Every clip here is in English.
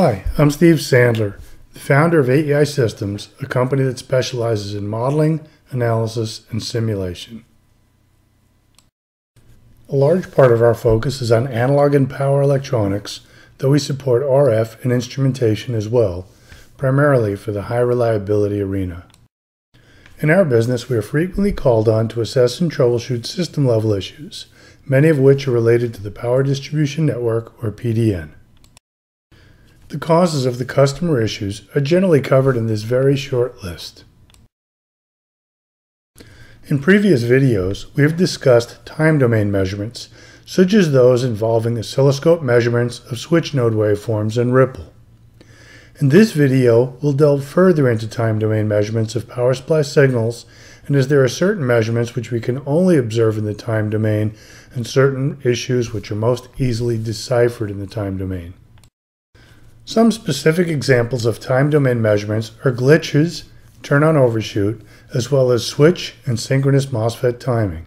Hi, I'm Steve Sandler, the founder of AEI Systems, a company that specializes in modeling, analysis, and simulation. A large part of our focus is on analog and power electronics, though we support RF and instrumentation as well, primarily for the high reliability arena. In our business, we are frequently called on to assess and troubleshoot system level issues, many of which are related to the power distribution network or PDN. The causes of the customer issues are generally covered in this very short list. In previous videos, we have discussed time domain measurements, such as those involving oscilloscope measurements of switch node waveforms and ripple. In this video, we'll delve further into time domain measurements of power supply signals, and as there are certain measurements which we can only observe in the time domain, and certain issues which are most easily deciphered in the time domain. Some specific examples of time domain measurements are glitches, turn on overshoot, as well as switch and synchronous MOSFET timing.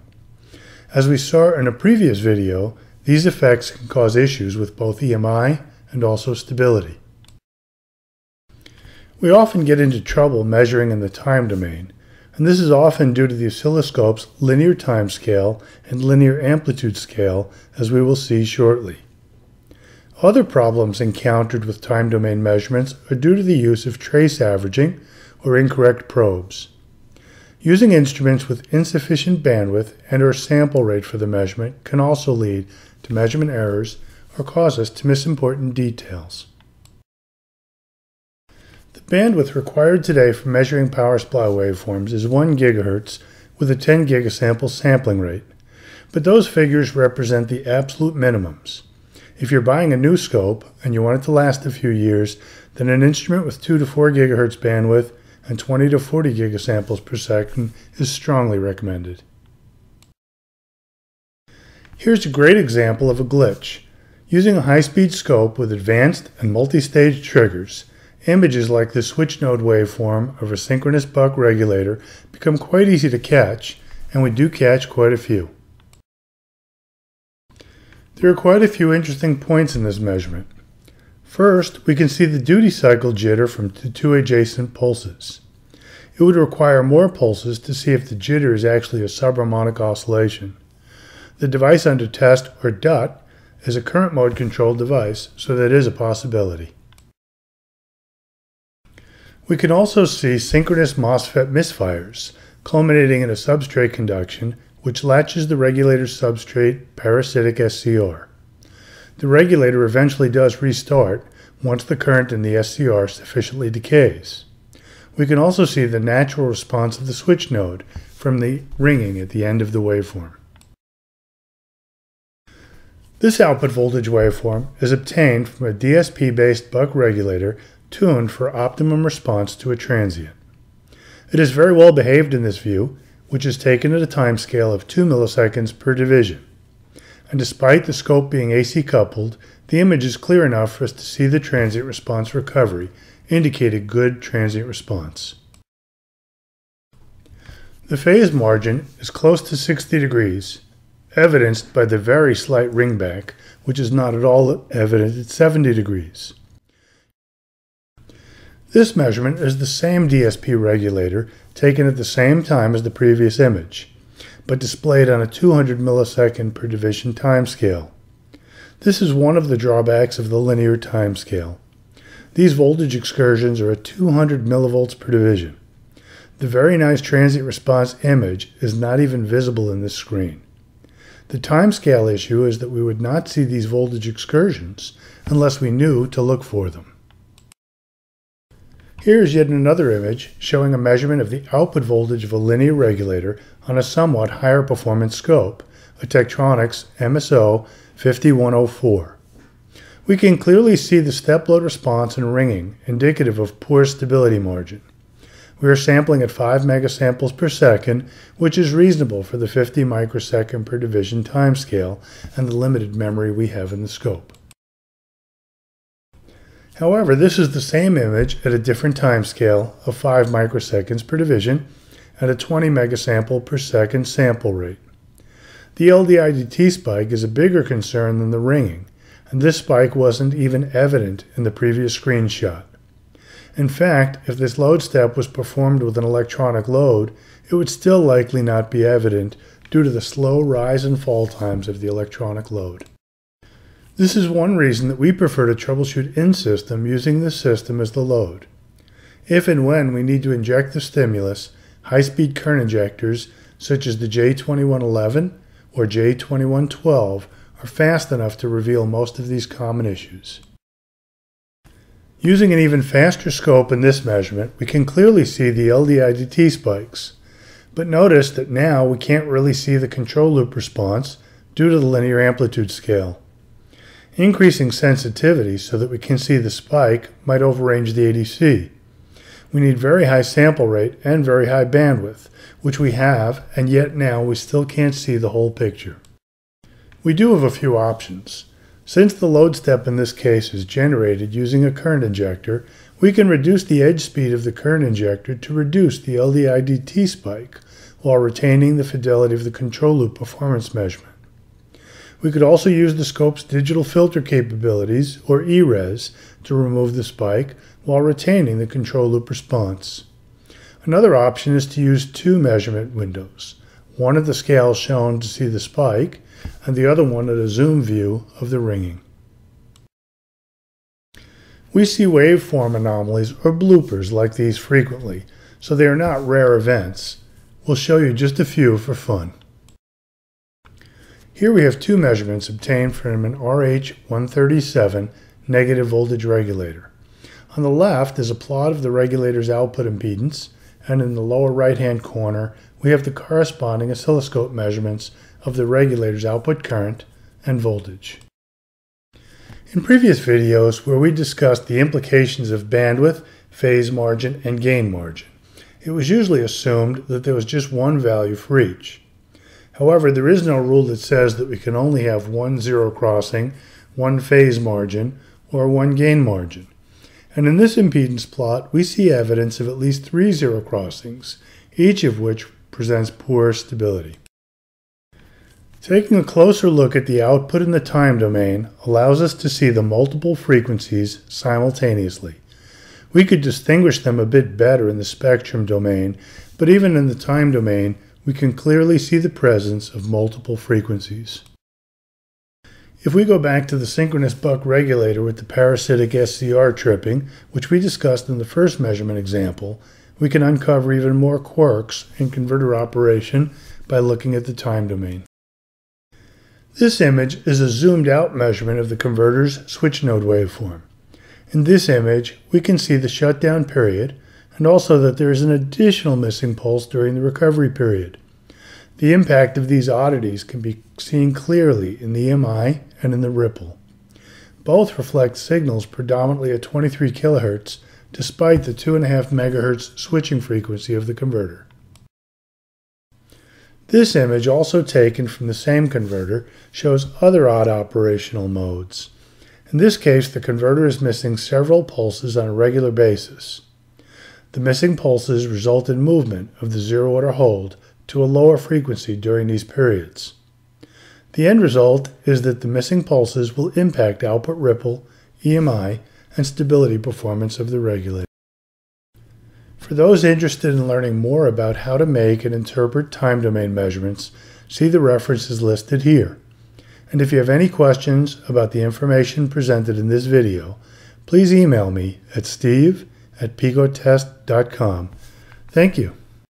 As we saw in a previous video, these effects can cause issues with both EMI and also stability. We often get into trouble measuring in the time domain, and this is often due to the oscilloscope's linear time scale and linear amplitude scale, as we will see shortly. Other problems encountered with time domain measurements are due to the use of trace averaging or incorrect probes. Using instruments with insufficient bandwidth and or sample rate for the measurement can also lead to measurement errors or cause us to miss important details. The bandwidth required today for measuring power supply waveforms is 1 GHz with a 10 gigasample sampling rate, but those figures represent the absolute minimums. If you're buying a new scope and you want it to last a few years, then an instrument with 2 to 4 GHz bandwidth and 20 to 40 gigasamples per second is strongly recommended. Here's a great example of a glitch. Using a high-speed scope with advanced and multi-stage triggers, images like the switch node waveform of a synchronous buck regulator become quite easy to catch, and we do catch quite a few. There are quite a few interesting points in this measurement. First, we can see the duty cycle jitter from the two adjacent pulses. It would require more pulses to see if the jitter is actually a subharmonic oscillation. The device under test, or DUT, is a current mode controlled device, so that is a possibility. We can also see synchronous MOSFET misfires, culminating in a substrate conduction which latches the regulator's substrate parasitic SCR. The regulator eventually does restart once the current in the SCR sufficiently decays. We can also see the natural response of the switch node from the ringing at the end of the waveform. This output voltage waveform is obtained from a DSP-based buck regulator tuned for optimum response to a transient. It is very well behaved in this view which is taken at a time scale of 2 milliseconds per division. And despite the scope being AC coupled, the image is clear enough for us to see the transient response recovery, indicating good transient response. The phase margin is close to 60 degrees, evidenced by the very slight ringback, which is not at all evident at 70 degrees. This measurement is the same DSP regulator taken at the same time as the previous image, but displayed on a 200 millisecond per division timescale. This is one of the drawbacks of the linear timescale. These voltage excursions are at 200 millivolts per division. The very nice transient response image is not even visible in this screen. The timescale issue is that we would not see these voltage excursions unless we knew to look for them. Here is yet another image showing a measurement of the output voltage of a linear regulator on a somewhat higher performance scope, a Tektronix MSO 5104. We can clearly see the step load response and ringing, indicative of poor stability margin. We are sampling at 5 megasamples per second, which is reasonable for the 50 microsecond per division timescale and the limited memory we have in the scope. However, this is the same image at a different time scale of 5 microseconds per division at a 20 megasample per second sample rate. The LDIDT spike is a bigger concern than the ringing, and this spike wasn't even evident in the previous screenshot. In fact, if this load step was performed with an electronic load, it would still likely not be evident due to the slow rise and fall times of the electronic load. This is one reason that we prefer to troubleshoot in system using the system as the load. If and when we need to inject the stimulus, high speed current injectors such as the J2111 or J2112 are fast enough to reveal most of these common issues. Using an even faster scope in this measurement, we can clearly see the LDIDT spikes. But notice that now we can't really see the control loop response due to the linear amplitude scale. Increasing sensitivity so that we can see the spike might overrange the ADC. We need very high sample rate and very high bandwidth, which we have, and yet now we still can't see the whole picture. We do have a few options. Since the load step in this case is generated using a current injector, we can reduce the edge speed of the current injector to reduce the LDIDT spike while retaining the fidelity of the control loop performance measurement. We could also use the scope's digital filter capabilities, or ERES, to remove the spike while retaining the control loop response. Another option is to use two measurement windows, one at the scale shown to see the spike, and the other one at a zoom view of the ringing. We see waveform anomalies or bloopers like these frequently, so they are not rare events. We'll show you just a few for fun. Here we have two measurements obtained from an RH137 negative voltage regulator. On the left is a plot of the regulator's output impedance, and in the lower right hand corner we have the corresponding oscilloscope measurements of the regulator's output current and voltage. In previous videos where we discussed the implications of bandwidth, phase margin, and gain margin, it was usually assumed that there was just one value for each. However, there is no rule that says that we can only have one zero crossing, one phase margin, or one gain margin. And in this impedance plot, we see evidence of at least three zero crossings, each of which presents poor stability. Taking a closer look at the output in the time domain allows us to see the multiple frequencies simultaneously. We could distinguish them a bit better in the spectrum domain, but even in the time domain, we can clearly see the presence of multiple frequencies. If we go back to the synchronous buck regulator with the parasitic SCR tripping, which we discussed in the first measurement example, we can uncover even more quirks in converter operation by looking at the time domain. This image is a zoomed out measurement of the converter's switch node waveform. In this image, we can see the shutdown period and also that there is an additional missing pulse during the recovery period. The impact of these oddities can be seen clearly in the EMI and in the ripple. Both reflect signals predominantly at 23 kHz despite the 2.5 MHz switching frequency of the converter. This image, also taken from the same converter, shows other odd operational modes. In this case, the converter is missing several pulses on a regular basis. The missing pulses result in movement of the zero order hold to a lower frequency during these periods. The end result is that the missing pulses will impact output ripple, EMI, and stability performance of the regulator. For those interested in learning more about how to make and interpret time domain measurements, see the references listed here. And if you have any questions about the information presented in this video, please email me at steve at picotest.com. Thank you.